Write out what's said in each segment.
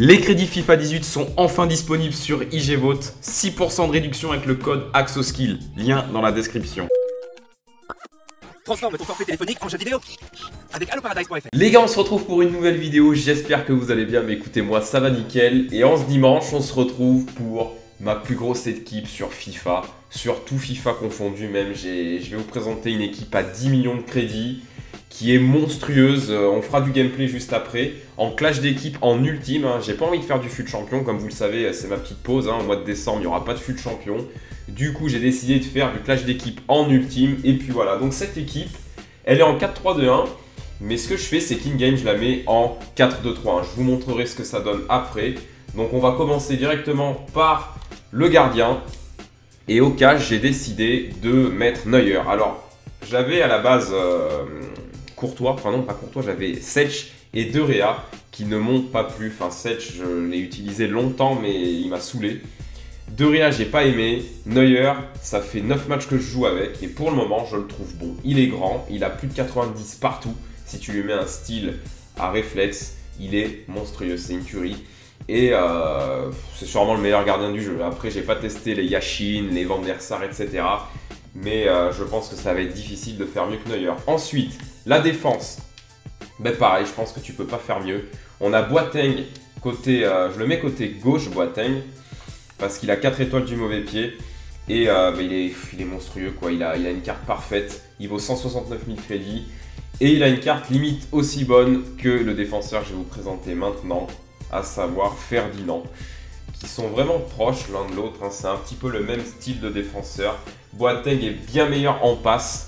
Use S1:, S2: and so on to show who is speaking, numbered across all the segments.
S1: Les crédits FIFA 18 sont enfin disponibles sur IG Vote. 6% de réduction avec le code AXOSKILL. Lien dans la description.
S2: Transforme ton forfait téléphonique en jeu vidéo avec alloparadise.fr.
S1: Les gars, on se retrouve pour une nouvelle vidéo. J'espère que vous allez bien. Mais écoutez, moi, ça va nickel. Et en ce dimanche, on se retrouve pour ma plus grosse équipe sur FIFA. Sur tout FIFA confondu, même. Je vais vous présenter une équipe à 10 millions de crédits qui est monstrueuse. Euh, On fera du gameplay juste après. En clash d'équipe, en ultime. hein. J'ai pas envie de faire du fut champion. Comme vous le savez, c'est ma petite pause. hein. Au mois de décembre, il n'y aura pas de fut champion. Du coup, j'ai décidé de faire du clash d'équipe en ultime. Et puis voilà. Donc, cette équipe, elle est en 4-3-2-1. Mais ce que je fais, c'est qu'in-game, je la mets en 4-2-3-1. Je vous montrerai ce que ça donne après. Donc, on va commencer directement par le gardien. Et au cash, j'ai décidé de mettre Neuer. Alors, j'avais à la base euh, Courtois, enfin non, pas Courtois, j'avais Setch et De Rea qui ne m'ont pas plu. Enfin, Setch, je l'ai utilisé longtemps, mais il m'a saoulé. De Rea, j'ai pas aimé. Neuer, ça fait 9 matchs que je joue avec, et pour le moment, je le trouve bon. Il est grand, il a plus de 90 partout. Si tu lui mets un style à réflexe, il est monstrueux, c'est une tuerie. Et euh, c'est sûrement le meilleur gardien du jeu. Après, j'ai pas testé les Yashin, les Van der Sar, etc. Mais euh, je pense que ça va être difficile de faire mieux que Neuer. Ensuite, la défense. Ben pareil, je pense que tu peux pas faire mieux. On a Boateng côté, euh, je le mets côté gauche Boateng parce qu'il a 4 étoiles du mauvais pied et euh, ben, il, est, monstrueux quoi. Il a, il a une carte parfaite. Il vaut 169 000 crédits et il a une carte limite aussi bonne que le défenseur que je vais vous présenter maintenant, à savoir Ferdinand, qui sont vraiment proches l'un de l'autre. hein. C'est un petit peu le même style de défenseur. Boateng est bien meilleur en passe.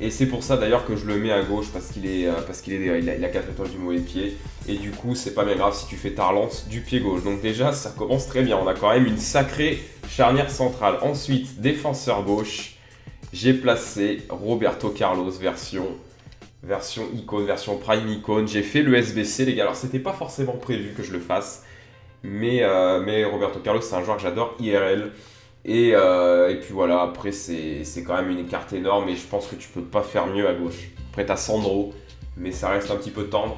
S1: Et c'est pour ça d'ailleurs que je le mets à gauche parce qu'il est, euh, parce qu'il est, il a, il a 4 étoiles du mauvais pied. Et du coup, c'est pas bien grave si tu fais ta relance du pied gauche. Donc déjà, ça commence très bien. On a quand même une sacrée charnière centrale. Ensuite, défenseur gauche, j'ai placé Roberto Carlos version version icône, version prime icône. J'ai fait le SBC les gars. Alors c'était pas forcément prévu que je le fasse. Mais, euh, mais Roberto Carlos, c'est un joueur que j'adore IRL. Et, euh, et puis voilà, après c'est quand même une carte énorme et je pense que tu peux pas faire mieux à gauche. Après t'as Sandro, mais ça reste un petit peu tendre.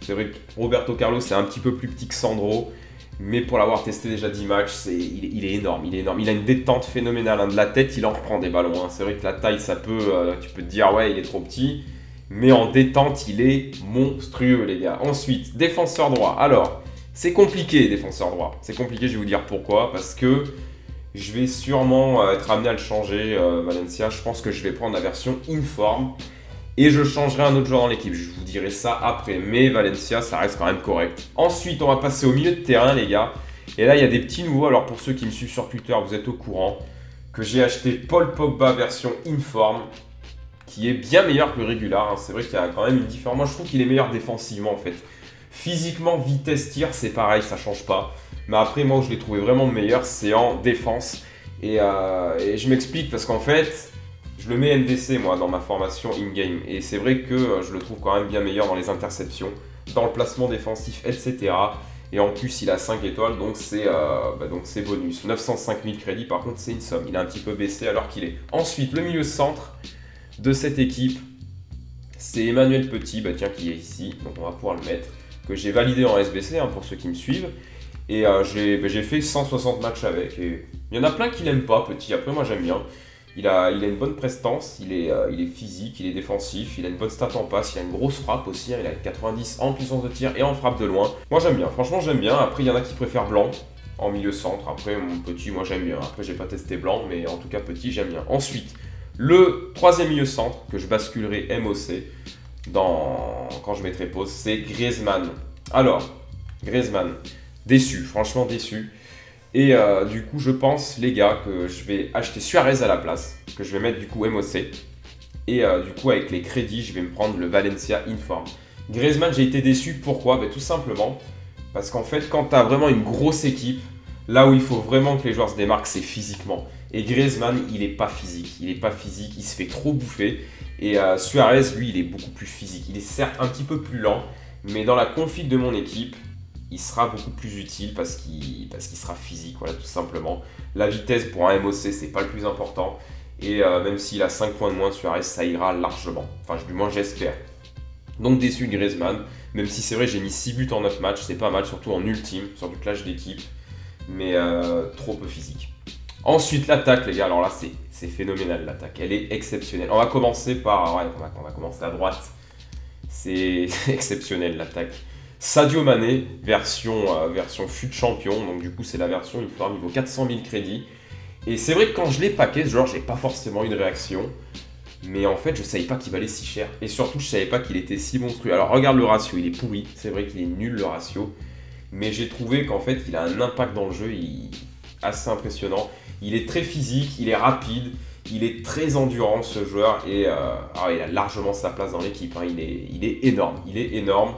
S1: C'est vrai que Roberto Carlos c'est un petit peu plus petit que Sandro, mais pour l'avoir testé déjà 10 matchs, c'est, il, est- il est énorme, il est énorme. Il a une détente phénoménale, hein. de la tête il en reprend des ballons. hein. C'est vrai que la taille ça peut, euh, tu peux te dire ouais il est trop petit, mais en détente il est monstrueux les gars. Ensuite, défenseur droit. Alors, c'est compliqué défenseur droit. C'est compliqué, je vais vous dire pourquoi, parce que je vais sûrement euh, être amené à le changer, euh, Valencia. Je pense que je vais prendre la version Inform. Et je changerai un autre joueur dans l'équipe. Je vous dirai ça après. Mais Valencia, ça reste quand même correct. Ensuite, on va passer au milieu de terrain, les gars. Et là, il y a des petits nouveaux. Alors, pour ceux qui me suivent sur Twitter, vous êtes au courant que j'ai acheté Paul Pogba version Inform. Qui est bien meilleur que le hein. C'est vrai qu'il y a quand même une différence. Moi, je trouve qu'il est meilleur défensivement, en fait. Physiquement, vitesse, tir, c'est pareil, ça change pas. Mais après, moi, où je l'ai trouvé vraiment meilleur, c'est en défense. Et, euh, je m'explique parce qu'en fait, je le mets NDC, moi, dans ma formation in-game. Et c'est vrai que euh, je le trouve quand même bien meilleur dans les interceptions, dans le placement défensif, etc. Et en plus, il a 5 étoiles, donc c'est euh, bah, bonus. 905 000 crédits, par contre, c'est une somme. Il a un petit peu baissé alors qu'il est. Ensuite, le milieu centre de cette équipe, c'est Emmanuel Petit, bah, tiens, qui est ici. Donc on va pouvoir le mettre. Que j'ai validé en SBC, hein, pour ceux qui me suivent. Et euh, j'ai j'ai fait 160 matchs avec. Et il y en a plein qui l'aiment pas, Petit. Après, moi, j'aime bien. Il a, il a une bonne prestance, il est, euh, il est physique, il est défensif, il a une bonne stat en passe, il a une grosse frappe aussi, hein, il a 90 en puissance de tir et en frappe de loin. Moi j'aime bien, franchement j'aime bien. Après il y en a qui préfèrent blanc en milieu centre. Après mon petit, moi j'aime bien. Après j'ai pas testé blanc, mais en tout cas petit j'aime bien. Ensuite, le troisième milieu centre que je basculerai MOC dans, quand je mettrai pause, c'est Griezmann. Alors, Griezmann, déçu, franchement déçu. Et euh, du coup, je pense, les gars, que je vais acheter Suarez à la place, que je vais mettre du coup MOC. Et euh, du coup, avec les crédits, je vais me prendre le Valencia Inform. Griezmann, j'ai été déçu. Pourquoi? Ben, Tout simplement parce qu'en fait, quand tu as vraiment une grosse équipe, là où il faut vraiment que les joueurs se démarquent, c'est physiquement. Et Griezmann, il est pas physique. Il est pas physique, il se fait trop bouffer. Et euh, Suarez, lui, il est beaucoup plus physique. Il est certes un petit peu plus lent, mais dans la config de mon équipe, il sera beaucoup plus utile parce qu'il sera physique, voilà, tout simplement. La vitesse pour un MOC, c'est pas le plus important. Et euh, même s'il a 5 points de moins, Suarez, ça ira largement. Enfin, du moins, j'espère. Donc déçu Griezmann. Même si c'est vrai, j'ai mis 6 buts en 9 matchs, c'est pas mal, surtout en ultime, sur du clash d'équipe. Mais euh, trop peu physique. Ensuite, l'attaque, les gars. Alors là, c'est phénoménal, l'attaque. Elle est exceptionnelle. On va commencer par... Ouais, on va, commencer à droite. C'est exceptionnel, l'attaque. Sadio Mané, version, euh, fut champion. Donc du coup, c'est la version, il faut un niveau 400 000 crédits. Et c'est vrai que quand je l'ai paqué, genre, j'ai pas forcément une réaction. Mais en fait, je savais pas qu'il valait si cher. Et surtout, je savais pas qu'il était si monstrueux. Alors, regarde le ratio, il est pourri. C'est vrai qu'il est nul le ratio. Mais j'ai trouvé qu'en fait, il a un impact dans le jeu assez impressionnant. Il est très physique, il est rapide, il est très endurant ce joueur. Et euh, ah, il a largement sa place dans l'équipe. Hein. Il, il est énorme. Il est énorme.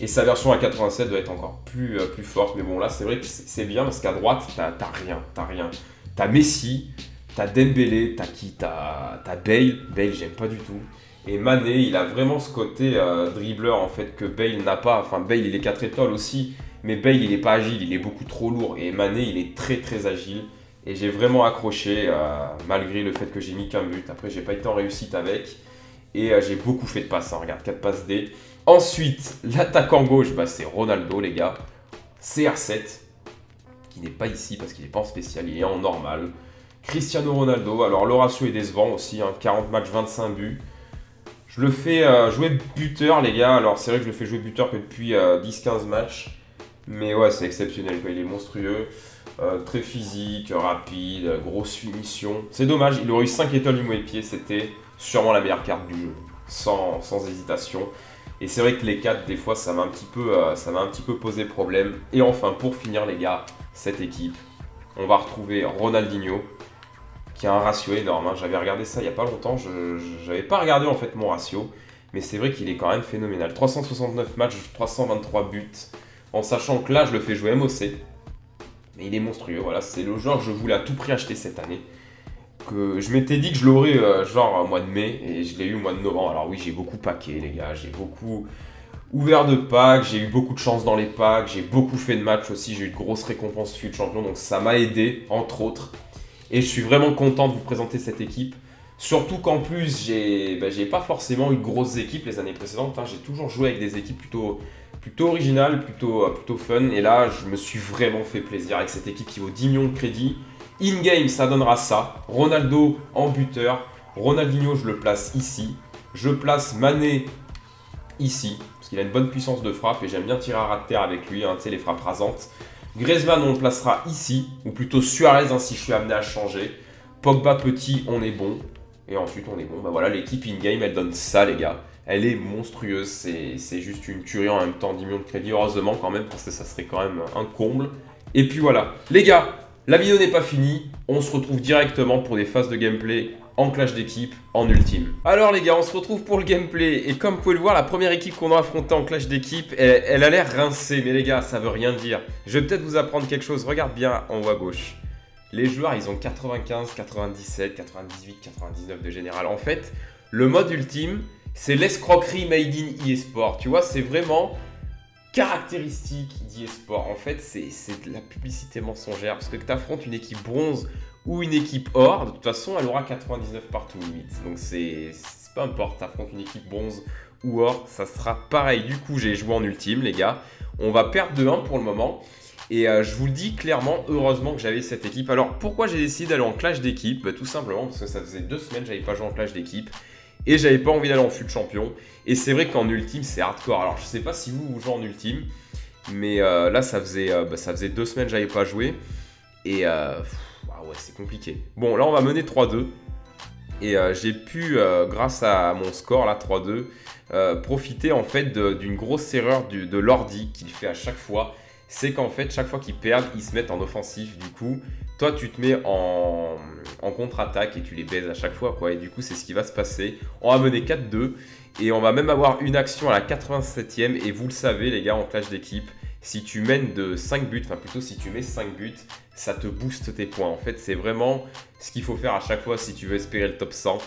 S1: Et sa version à 87 doit être encore plus, euh, plus forte. Mais bon, là, c'est vrai que c'est bien parce qu'à droite, t'as rien. T'as rien. T'as Messi, T'as Dembélé, t'as qui? T'as Bale. Bale, j'aime pas du tout. Et Mané, il a vraiment ce côté euh, dribbleur en fait que Bale n'a pas. Enfin, Bale, il est 4 étoiles aussi. Mais Bale, il est pas agile, il est beaucoup trop lourd. Et Mané, il est très très agile. Et j'ai vraiment accroché, euh, malgré le fait que j'ai mis qu'un but. Après, j'ai pas été en réussite avec. Et euh, j'ai beaucoup fait de passes. Hein. Regarde, 4 passes D. Ensuite, l'attaquant gauche, bah, c'est Ronaldo, les gars. CR7, qui n'est pas ici parce qu'il n'est pas en spécial, il est en normal. Cristiano Ronaldo, alors le ratio est décevant aussi, 40 hein. matchs, 25 buts. Je le fais euh, jouer buteur, les gars. Alors, c'est vrai que je le fais jouer buteur que depuis 10-15 euh, matchs. Mais ouais, c'est exceptionnel, Il est monstrueux. Euh, très physique, rapide, grosse finition. C'est dommage, il aurait eu 5 étoiles du mauvais pied. C'était sûrement la meilleure carte du jeu. Sans, sans hésitation. Et c'est vrai que les 4, des fois, ça m'a un, petit peu, petit peu posé problème. Et enfin, pour finir, les gars, cette équipe, on va retrouver Ronaldinho qui a un ratio énorme. Hein. J'avais regardé ça il n'y a pas longtemps, je n'avais pas regardé en fait mon ratio, mais c'est vrai qu'il est quand même phénoménal. 369 matchs, 323 buts, en sachant que là je le fais jouer MOC. Mais il est monstrueux, voilà, c'est le genre que je voulais à tout prix acheter cette année. Je m'étais dit que je l'aurais euh, genre au mois de mai, et je l'ai eu au mois de novembre. Alors oui, j'ai beaucoup paqué les gars, j'ai beaucoup ouvert de packs, j'ai eu beaucoup de chance dans les packs, j'ai beaucoup fait de matchs aussi, j'ai eu de grosses récompenses fut champion, donc ça m'a aidé, entre autres. Et je suis vraiment content de vous présenter cette équipe. Surtout qu'en plus, j'ai bah, pas forcément une grosse équipe les années précédentes. Hein. J'ai toujours joué avec des équipes plutôt, plutôt originales, plutôt, euh, plutôt fun. Et là, je me suis vraiment fait plaisir avec cette équipe qui vaut 10 millions de crédits. In-game, ça donnera ça. Ronaldo en buteur. Ronaldinho, je le place ici. Je place Mané ici. Parce qu'il a une bonne puissance de frappe et j'aime bien tirer à ras de terre avec lui. Hein, tu sais, les frappes rasantes. Griezmann, on le placera ici, ou plutôt Suarez hein, si je suis amené à changer. Pogba petit, on est bon. Et ensuite, on est bon. Bah voilà, l'équipe in-game, elle donne ça, les gars. Elle est monstrueuse, c'est juste une tuerie en même temps, 10 millions de crédits, heureusement quand même, parce que ça serait quand même un comble. Et puis voilà. Les gars, la vidéo n'est pas finie, on se retrouve directement pour des phases de gameplay en clash d'équipe, en ultime. Alors les gars, on se retrouve pour le gameplay. Et comme vous pouvez le voir, la première équipe qu'on a affrontée en clash d'équipe, elle, a l'air rincée. Mais les gars, ça veut rien dire. Je vais peut-être vous apprendre quelque chose. Regarde bien en haut à gauche. Les joueurs, ils ont 95, 97, 98, 99 de général. En fait, le mode ultime, c'est l'escroquerie made in e-sport. Tu vois, c'est vraiment caractéristique d'e-sport. En fait, c'est de la publicité mensongère. Parce que tu affrontes une équipe bronze ou une équipe or, de toute façon, elle aura 99 partout limite. Donc c'est peu importe, t'affrontes une équipe bronze ou or, ça sera pareil. Du coup, j'ai joué en ultime, les gars. On va perdre de 1 pour le moment. Et euh, je vous le dis clairement, heureusement que j'avais cette équipe. Alors pourquoi j'ai décidé d'aller en clash d'équipe? Bah, Tout simplement parce que ça faisait deux semaines que j'avais pas joué en clash d'équipe. Et j'avais pas envie d'aller en fut champion. Et c'est vrai qu'en ultime, c'est hardcore. Alors je sais pas si vous, vous jouez en ultime. Mais euh, là, ça faisait, euh, bah, ça faisait deux semaines que j'avais pas joué. Et ah ouais, c'est compliqué. Bon, là, on va mener 3-2. Et euh, j'ai pu, euh, grâce à mon score, là, 3-2, euh, profiter en fait d'une grosse erreur de l'ordi qu'il fait à chaque fois. C'est qu'en fait, chaque fois qu'ils perdent, ils se mettent en offensif. Du coup, toi, tu te mets en, contre-attaque et tu les baises à chaque fois. quoi. Et du coup, c'est ce qui va se passer. On va mener 4-2. Et on va même avoir une action à la 87e. Et vous le savez, les gars, en clash d'équipe, si tu mènes de 5 buts, enfin plutôt si tu mets 5 buts, ça te booste tes points. En fait, c'est vraiment ce qu'il faut faire à chaque fois si tu veux espérer le top 100.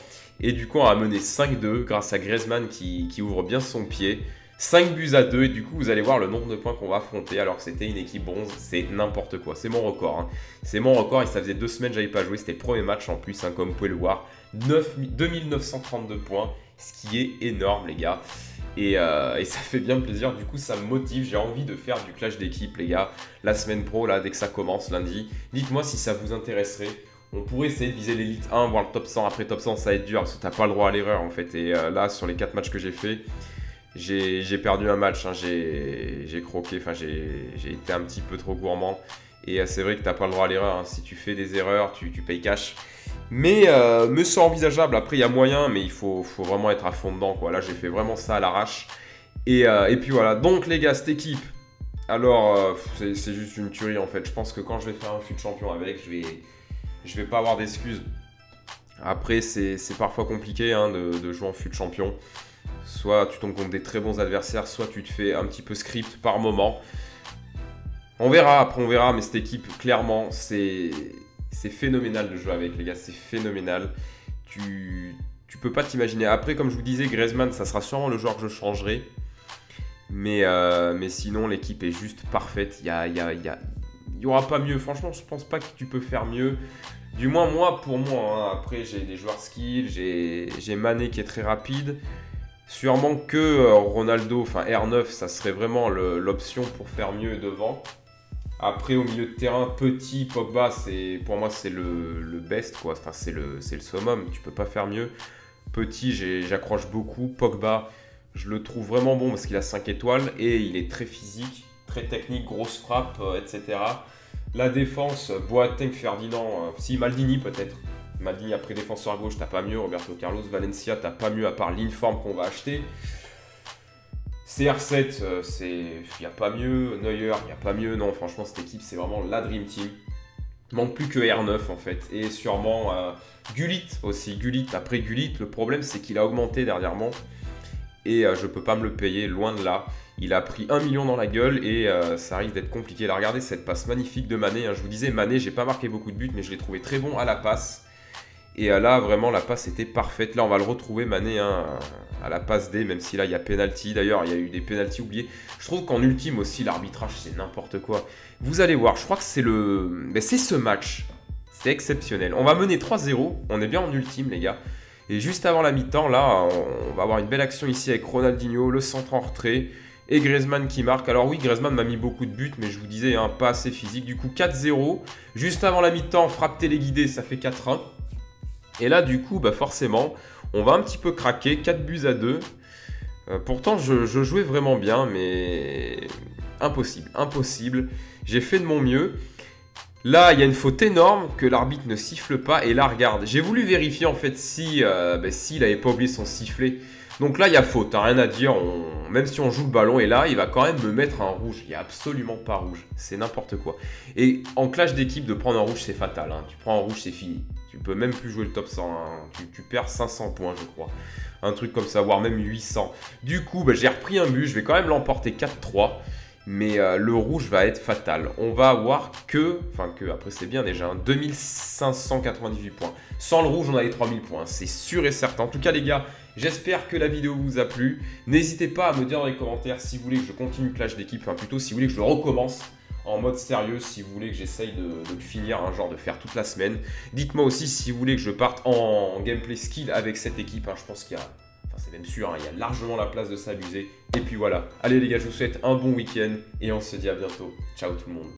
S1: Et du coup, on a mené 5-2 grâce à Griezmann qui, ouvre bien son pied. 5 buts à 2 et du coup vous allez voir le nombre de points qu'on va affronter alors que c'était une équipe bronze, c'est n'importe quoi, c'est mon record. Hein. C'est mon record et ça faisait deux semaines que j'avais pas joué, c'était le premier match en plus hein, comme vous pouvez le voir. 9, 2932 points, ce qui est énorme les gars. Et, euh, et, ça fait bien plaisir, du coup ça me motive, j'ai envie de faire du clash d'équipe les gars, la semaine pro là dès que ça commence lundi. Dites-moi si ça vous intéresserait. On pourrait essayer de viser l'élite 1, voire le top 100. Après top 100 ça va être dur parce que t'as pas le droit à l'erreur en fait. Et euh, là sur les 4 matchs que j'ai fait, j'ai perdu un match, hein. j'ai croqué, j'ai été un petit peu trop gourmand. Et euh, c'est vrai que t'as pas le droit à l'erreur, hein. si tu fais des erreurs, tu, payes cash. Mais euh, me semble envisageable. Après, il y a moyen, mais il faut, vraiment être à fond dedans. Là, j'ai fait vraiment ça à l'arrache. Et, euh, et, puis voilà. Donc, les gars, cette équipe. Alors, c'est juste une tuerie en fait. Je pense que quand je vais faire un fut champion avec, je vais, vais pas avoir d'excuses. Après, c'est parfois compliqué hein, de, de, jouer en fut champion. Soit tu tombes contre des très bons adversaires, soit tu te fais un petit peu script par moment. On verra, après on verra, mais cette équipe, clairement, c'est phénoménal de jouer avec, les gars. C'est phénoménal. Tu, peux pas t'imaginer. Après, comme je vous disais, Griezmann, ça sera sûrement le joueur que je changerai. Mais, euh, sinon, l'équipe est juste parfaite. Il y, a, y, y, aura pas mieux. Franchement, je pense pas que tu peux faire mieux. Du moins, moi, pour moi. Hein. Après, j'ai des joueurs skill. J'ai Mané qui est très rapide. Sûrement que euh, Ronaldo, enfin R9, ça serait vraiment l'option pour faire mieux devant. Après, au milieu de terrain, petit, Pogba, pour moi, c'est le, best, quoi. C'est le, le summum. Tu peux pas faire mieux. Petit, j'accroche beaucoup. Pogba, je le trouve vraiment bon parce qu'il a 5 étoiles et il est très physique, très technique, grosse frappe, euh, etc. La défense, Boateng, Ferdinand, euh, si Maldini peut-être. Maldini après défenseur gauche, t'as pas mieux. Roberto Carlos, Valencia, t'as pas mieux à part l'informe qu'on va acheter. CR7, euh, c'est il n'y a pas mieux. Neuer, il n'y a pas mieux. Non, franchement, cette équipe, c'est vraiment la Dream Team. Il manque plus que R9 en fait. Et sûrement euh, Gullit aussi. Gullit, après Gullit, le problème c'est qu'il a augmenté dernièrement. Et euh, je peux pas me le payer, loin de là. Il a pris 1 million dans la gueule et ça risque d'être compliqué. Là, regardez cette passe magnifique de Mané. Hein. Je vous disais, Mané, j'ai pas marqué beaucoup de buts, mais je l'ai trouvé très bon à la passe. Et là, vraiment, la passe était parfaite. Là, on va le retrouver, Mané, hein, à la passe D, même si là il y a penalty. D'ailleurs, il y a eu des penalties oubliés. Je trouve qu'en ultime aussi, l'arbitrage c'est n'importe quoi. Vous allez voir, je crois que c'est le. Mais c'est ce match. C'est exceptionnel. On va mener 3-0. On est bien en ultime, les gars. Et juste avant la mi-temps, là, on va avoir une belle action ici avec Ronaldinho, le centre en retrait. Et Griezmann qui marque. Alors oui, Griezmann m'a mis beaucoup de buts, mais je vous disais, hein, pas assez physique. Du coup, 4-0. Juste avant la mi-temps, frappe téléguidée, ça fait 4-1. Et là, du coup, bah forcément, on va un petit peu craquer, 4 buts à 2. Euh, pourtant, je, jouais vraiment bien, mais impossible, impossible. J'ai fait de mon mieux. Là, il y a une faute énorme que l'arbitre ne siffle pas. Et là, regarde, j'ai voulu vérifier en fait si euh, ben, s'il n'avait pas oublié son sifflet. Donc là, il y a faute, hein, rien à dire. Même si on joue le ballon, et là, il va quand même me mettre un rouge. Il n'y a absolument pas rouge. C'est n'importe quoi. Et en clash d'équipe, de prendre un rouge, c'est fatal. Hein. Tu prends un rouge, c'est fini. Tu peux même plus jouer le top 100. Hein. Tu, perds 500 points, je crois. Un truc comme ça, voire même 800. Du coup, bah, j'ai repris un but. Je vais quand même l'emporter 4-3. Mais euh, le rouge va être fatal. On va avoir que, enfin que, après c'est bien déjà, 2598 points. Sans le rouge, on a les 3000 points. C'est sûr et certain. En tout cas, les gars, j'espère que la vidéo vous a plu. N'hésitez pas à me dire dans les commentaires si vous voulez que je continue Clash d'équipe. Enfin, plutôt si vous voulez que je recommence en mode sérieux si vous voulez que j'essaye de, finir un genre de faire toute la semaine. Dites-moi aussi si vous voulez que je parte en, gameplay skill avec cette équipe. Hein. Je pense qu'il y a, enfin c'est même sûr, hein, il y a largement la place de s'amuser. Et puis voilà. Allez les gars, je vous souhaite un bon week-end et on se dit à bientôt. Ciao tout le monde.